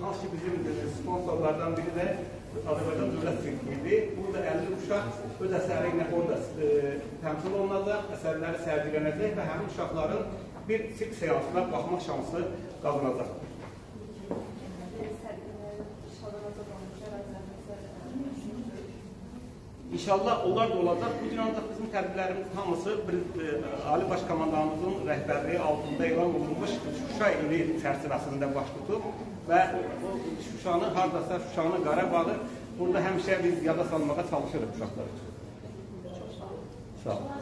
hansı ki bizim e, sponsorlardan biri də Azərbaycan Dövlət Sirkidir. Burada 50 uşaq öz əsəri ilə orada e, təmsil olunacaq, əsərləri sərgilənəcək və həmin uşaqların bir sirk seansına baxmaq şansı qazanacaq. İnşallah onlar da olacaq. Bu gün ancaq bizim tədbirlərimiz hamısı e, Ali Baş Komandanımızın rəhbərliyi altında elan olunmuş Şuşa ili çərçivəsində baş tutub və Şuşanı, hardasa Şuşanı, Qarabağı burada həmişə biz yada salmağa çalışırıq uşaqlar üçün. Sağ olun.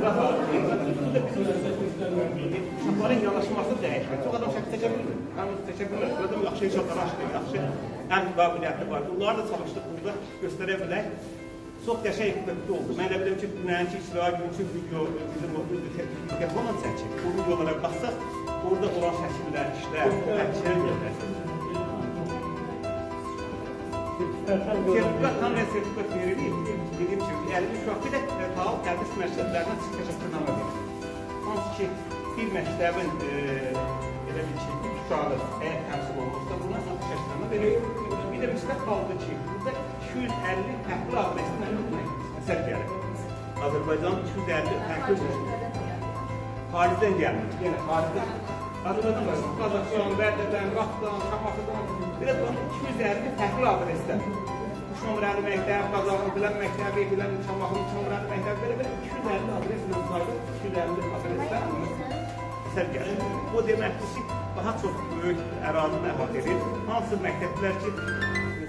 Bura var. Uşaqların yanaşması dəyişmir. Çox adam şəkil çəkə bilir. Hamı çəkə bilir. Burada yaxşı uşaqlar açdı, yaxşı ən qabiliyyətli var. Bunları da çalışdıq burada göstərə bilək. Çox qəşəng effektli oldu. Mən elə bilirəm ki, dünənki icra günkü video bizim o telefonla çəkib. Bu videolara baxsaq, orada olan şəkillər, işlər, həmçinin görəcəksiniz. Sertifikat, tam sertifikat verilir. Dediğim gibi 50 uşaq bir də fəal tədris məktəblərindən siz təşəkkürnamə verir. Hansı ki, bir məktəbin e, elə bir ki, üç uşağı əgər təmsil olunursa, bundan sonra təşəkkürnamə verir. Bir də müsbət qaldı ki, burada 250 fərqli adreslə əsər gəlir. Azərbaycan 250 fərqli Xaricdən gəlmir. Yenə xaricdən. Azərbaycan var. Qazaxıstan, Bərdədən, Qaxdan, Şamaxıdan. Bir də bunun 250 fərqli adreslər. Şomrəli məktəb, Qazaxın bilən məktəbi, bilən Şamaxın Şomrəli məktəbi belə belə 250 adreslə sayılır. 250 adreslər əsər gəlir. O deməkdir ki, daha çox böyük ərazini əhatə edir. Hansı məktəblər ki,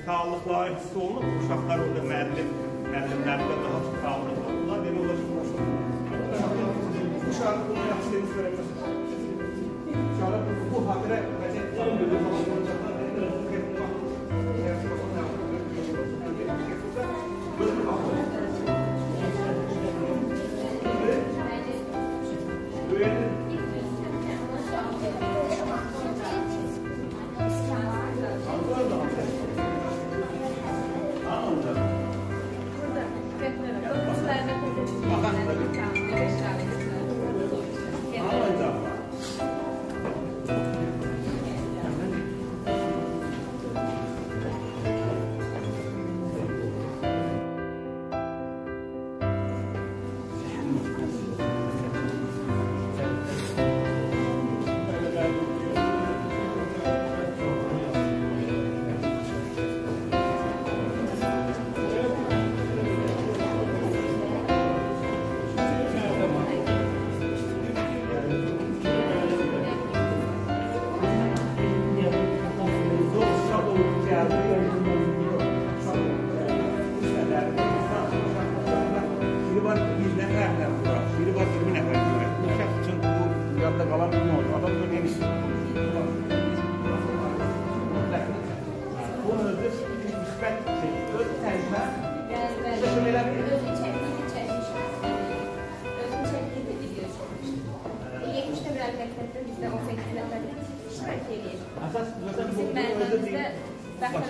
sağlıqları hiss olunub, uşaqlar orada müəllim, müəllimlərdə daha çox sağlıq olurlar. Demək olar ki, uşaqlar bunu yaxşı demiş verəməz. Uşaqlar bu xatirə vəziyyət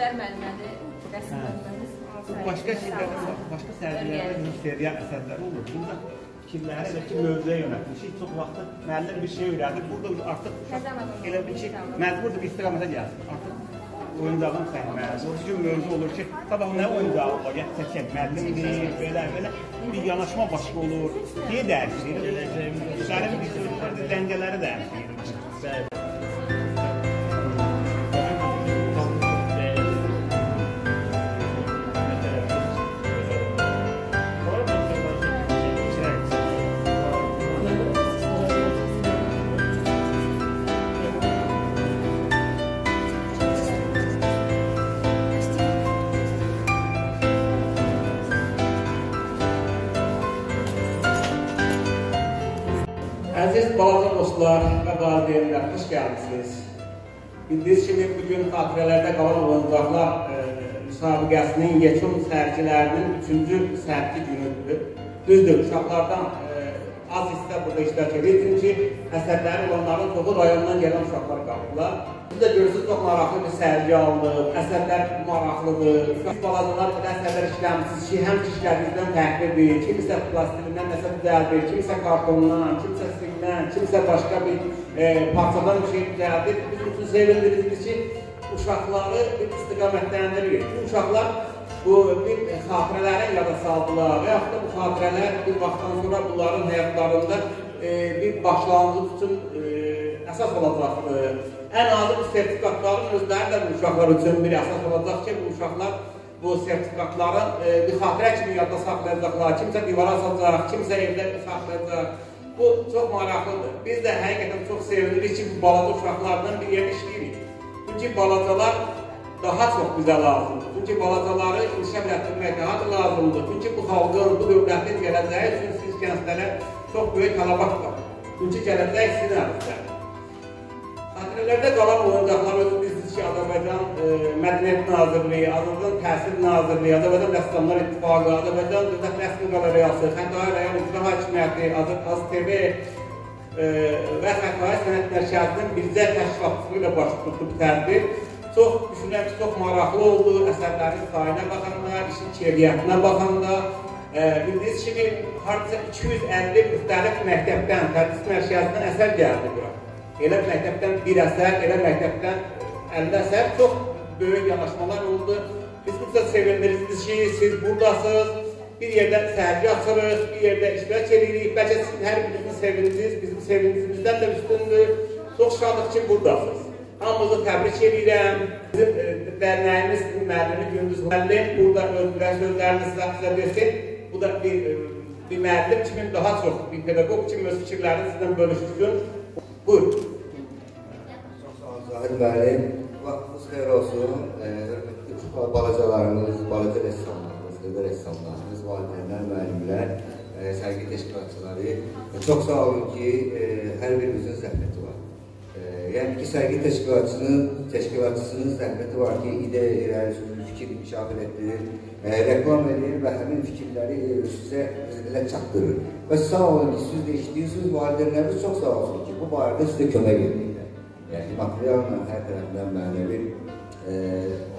Bəxtəvər müəllimədir, rəsm Hə. müəlliməmiz. Başqa şeylərdə, başqa sərgilərdə serial əsərlər olur. Burada fikirləri elə ki, mövzuya yönəltmişik. Çox vaxtı müəllim bir şey öyrədir. Burada artıq Təzə adam elə bir ki, məcburdur bir istiqamətə gəlsin. Artıq oyuncağın səhməsi. O gün mövzu olur ki, sabah nə oyuncağı var, ya çəkək, müəllimdir, belə, belə bir yanaşma başqa olur. Niyə dəyişir? Şərin bir sözlərdə dəngələri dəyişir. Əziz gəlmisiniz. Bildiyiniz kimi bugün xatirələrdə qalan oyuncaqlar e, müsabiqəsinin yekun sərgilərinin üçüncü sərgi günüdür. Düzdür, uşaqlardan e, az hissə burada iştirak edir, çünki əsərləri olanların çoxu rayondan gələn uşaqlar qaldılar. Siz də görürsünüz, çox maraqlı bir sərgi alınıb, əsərlər maraqlıdır. Balacalar belə əsərlər işləmişsiniz ki, həm ki işlərinizdən fərqlidir, kimisə plastilindən nəsə düzəldir, kimisə kartondan, kimisə sildən, kimisə başqa bir e, parçadan bir şey düzəldir. Biz üçün sevindiririz ki, uşaqları bir istiqamətləndirir. Uşaqlar bu bir xatirələri yada saldılar və yaxud da bu xatirələr bir vaxtdan sonra bunların həyatlarında e, bir başlanğıc üçün e, əsas olacaqdır. Ən azı bu sertifikatların özləri də bu uşaqlar üçün bir əsas olacaq ki, bu uşaqlar bu sertifikatları e, bir xatirə kimi yadda saxlayacaqlar. Kimsə divara asacaq, kimsə evdə saxlayacaq. Bu çox maraqlıdır. Biz də həqiqətən çox sevinirik ki, bu balaca uşaqlardan bir yerdə işləyirik. Çünki balacalar daha çox bizə lazımdır. Çünki balacaları inkişaf etdirmək daha da lazımdır. Çünki bu xalqın, bu dövlətin gələcəyi üçün siz gənclərə çox böyük tələbat var. Çünki gələcək sizin əlinizdə. Xatirələrdə qalan oyuncaqlar özü bilirsiniz ki, Azərbaycan e, Mədəniyyət Nazirliyi, Azərbaycan Təhsil Nazirliyi, Azərbaycan Rəssamlar İttifaqı, Azərbaycan Dövlət Rəsm Qalereyası, Xətai rayon İcra Hakimiyyəti, Azər TV e, və Xətai Sənət Mərkəzinin bircə təşkilatçılığı ilə baş tutub tədbir. Çox düşünürəm ki, çox maraqlı oldu. Əsərlərin sayına baxanda, işin keyfiyyətinə baxanda, e, bildiyiniz kimi hardasa 250 müxtəlif məktəbdən, tədris mərkəzindən əsər gəldi bura. Elə məktəbdən bir əsər, elə məktəbdən 50 əsər çox böyük yanaşmalar oldu. Biz burada sevindirirsiniz ki, siz buradasınız. Bir yerdə sərgi açırıq, bir yerdə iştirak edirik. Bəlkə sizin hər birinizin sevinciniz bizim sevincimizdən də üstündür. Çox şadıq ki, buradasınız. Hamınızı təbrik edirəm. Bizim e, dərnəyimiz müəllimi Gündüz müəllim burada özünə sözlərini sizə desin. Bu da bir, e, bir müəllim kimi daha çox bir pedaqoq kimi öz fikirlərini sizdən bölüşsün. Buyurun. Zahid müəllim, vaxtınız xeyir olsun. E, hörmətli balacalarımız, balaca rəssamlarımız, qıda rəssamlarımız, valideynlər, müəllimlər, sərgi təşkilatçıları. Çox sağ olun ki, hər birimizin zəhməti var. E, yəni ki, sərgi təşkilatçısının, təşkilatçısının zəhməti var ki, ideya irəli sürür, fikir inkişaf etdirir, e, reklam edir və həmin fikirləri e, sizə elə çatdırır. Və sağ olun ki, siz də işləyirsiniz, valideynlərimiz çox sağ olsun ki, bu barədə sizə kömək edirlər. Yəni materialla hər tərəfdən mənəvi e,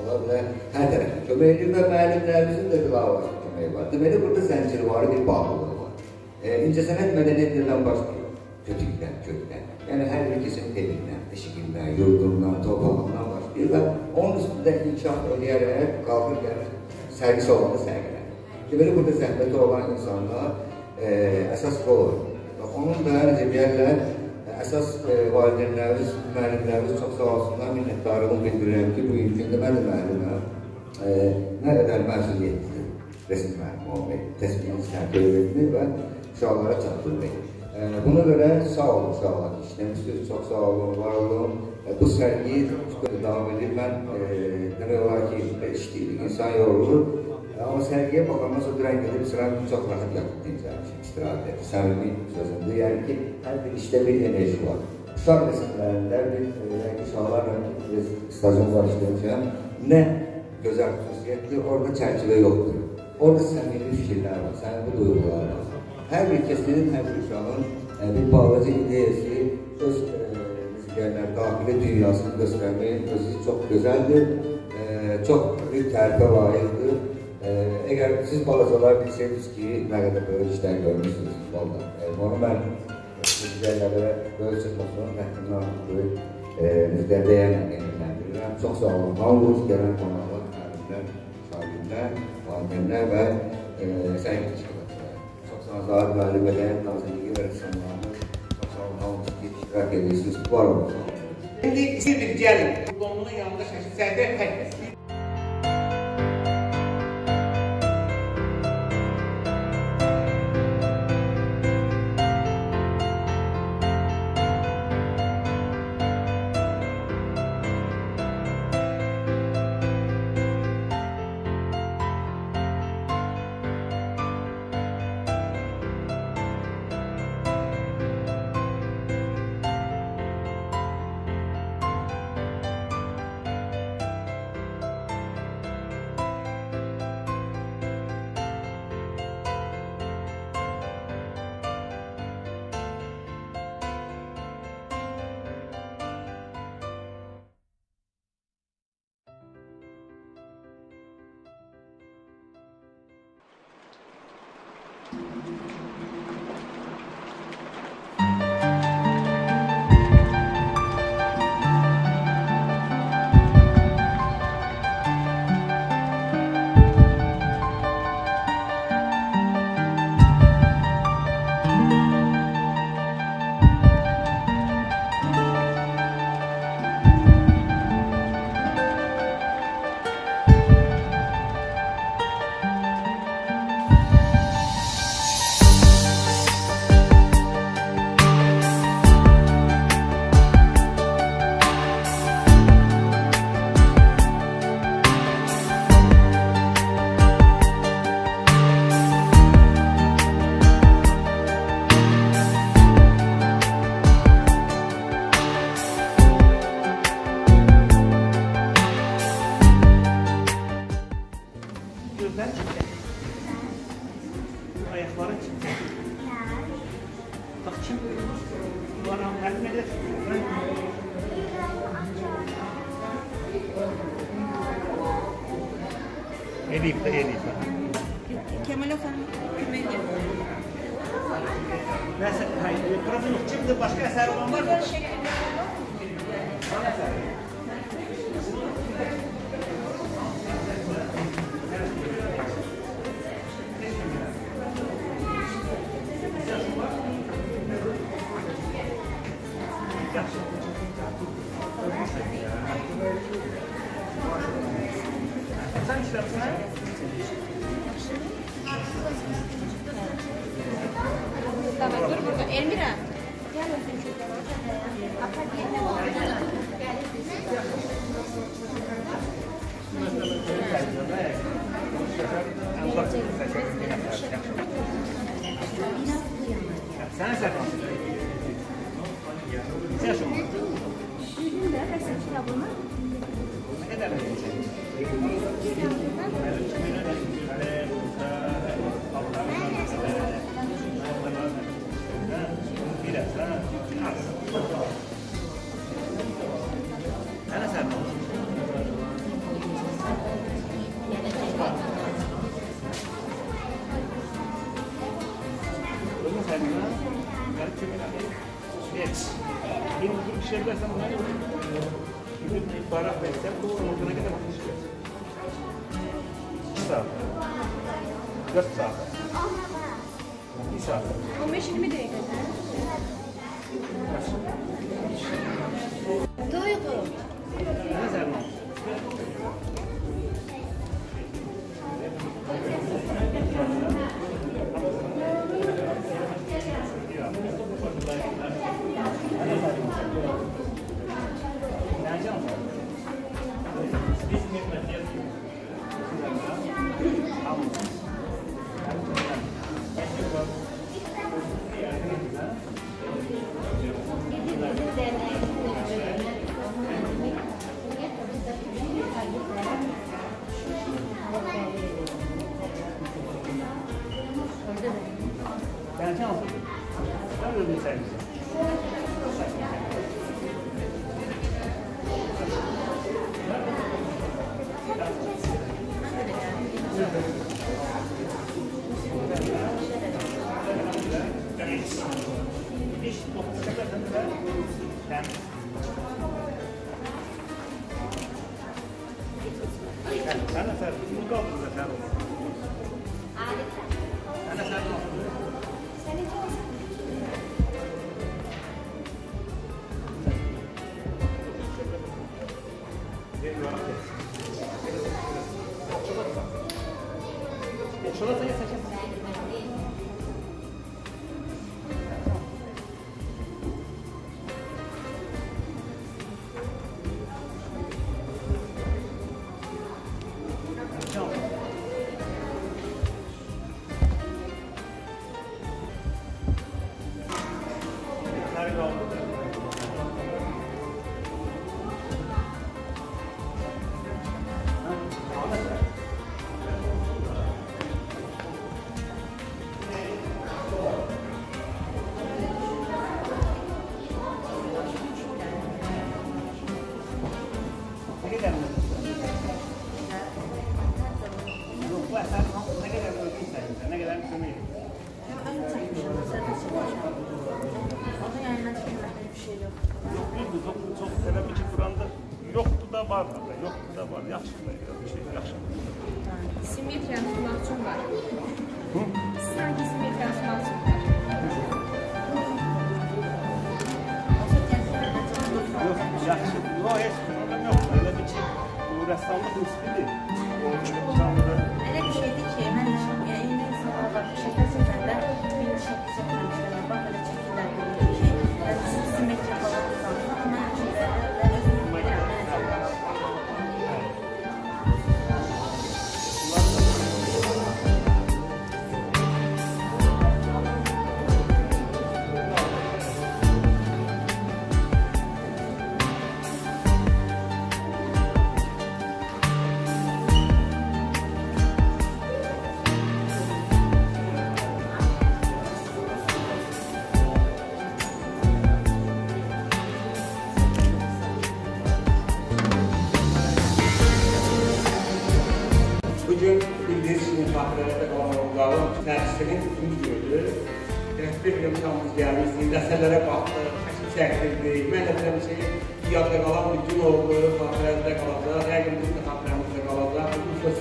ola bilər, hər tərəfdən kömək edir və müəllimlərimizin də qılavə köməyi var. Deməli, burada zəncirvarı bir bağlılığı var. E, incəsənət mədəniyyətindən başlayır, kötükdən, kökdən. Yəni, hər bir kesim eşiqindən, yurdundan, torpağından başlayır və onun üstündə inkişaf edərək qalxır gəlir sərgi salonunda sərgilər. Deməli, burada zəhməti olan insanlar e, əsas rol oynayır. Və onun da necə deyərlər, əsas e, valideynlərimiz, müəllimlərimiz çox sağ olsunlar, minnətdarlığımı bildirirəm ki, bu ilkində mən də müəllimə e, nə qədər məsuliyyətlidir resim müəllimi olmaq, təsbihin sərgi öyrətmək və uşaqlara çatdırmaq. E, buna görə sağ olun uşaqlar, işləmişsiniz, çox sağ olun, var olun. E, bu sərgi davam edir, mən e, demək olar ki, işləyirik, insan yorulur. Amma sərgiyə baxandan sonra durən gedib sıra çox rahat yatıb dincəlmişim, istirahət edir. Səmimi sözümdür. Yəni ki, hər bir işdə bir enerji var. Uşaq resimlərində bir yəni, uşaqlarla stajım var işləmişəm. Nə gözəl xüsusiyyətli, orada çərçivə yoxdur. Orada səmimi fikirlər var, səmimi duyğular var. Hər bir kəsin, hər bir uşağın bir balaca ideyası, öz e, müzikərlər daxili dünyasını göstərmək özü çox gözəldir. E, çox bir tərifə layiqdir. E, əgər siz balacalar bilsəydiniz ki, nə qədər böyük işlər görmüsünüz, valla. Onu mən sizlərlə böyük çıxmasın, həqiqətən böyük müjdələyən emirləndirirəm. Çox sağ olun. Hamınız gələn qonaqlar, müəllimlər, şagirdlər, valideynlər və səhiyyə təşkilatçıları. Çox sağ olun. Zahid müəllim və Dəyət Nazirliyi və rəssamlarımız. Çox sağ olun. Hamınız ki, iştirak edirsiniz. Var olun. İndi istəyir gəlin. Qonunun yanında şəkil səhvə tək. Eləyib də, eləyib də. Kemal Efendi kömək edir. Nəsə, hayır, profil kimdir? Başqa əsəri olan var mı? 10 साल बीस साल में देगा दो sense. Yoktu da var da, var, yaxşı da, şey yaxşı. Simetri transformasyon var. Sanki simetri transformasyon var. Yok, yaxşı, yok, heç problem yok. Öyle bir şey, bu ressamlık nisbidir.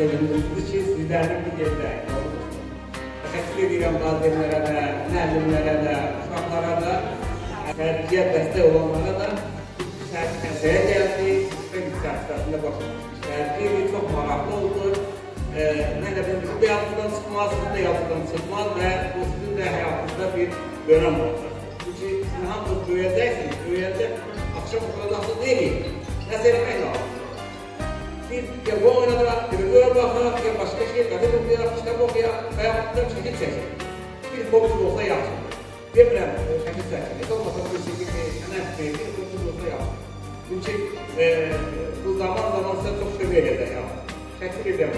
Sevindirici ki, sizlərin bir yerdə Təşəkkür edirəm valideynlərə də, müəllimlərə də, uşaqlara da, tərbiyə dəstək olanlara da səhifəyə gəldik və biz səhifəsində başlamışıq. Tərbiyə çox maraqlı oldu. Ee, mən də dedim ki, bu yazıdan çıxmaz, sizin də yazıdan çıxmaz və bu sizin də həyatınızda bir dönəm olacaq. Çünki sizin hamınız böyüyəcəksiniz, böyüyəcək, akşam oturacaqsınız, deyin, nəsə etmək lazım. Bir ya bu oynadılar, televizora baxaq, ya başqa şey, qəzet oxuyaq, kitab oxuyaq və yaxud da şəkil çəkək. Bir hobiniz olsa yaxşıdır. Demirəm, şəkil çəkək. Heç olmasa bu şəkil sənət bir hobiniz olsa yaxşıdır. Çünki e, bu zaman zaman sizə çox kömək edəcək. Şəkil edəm.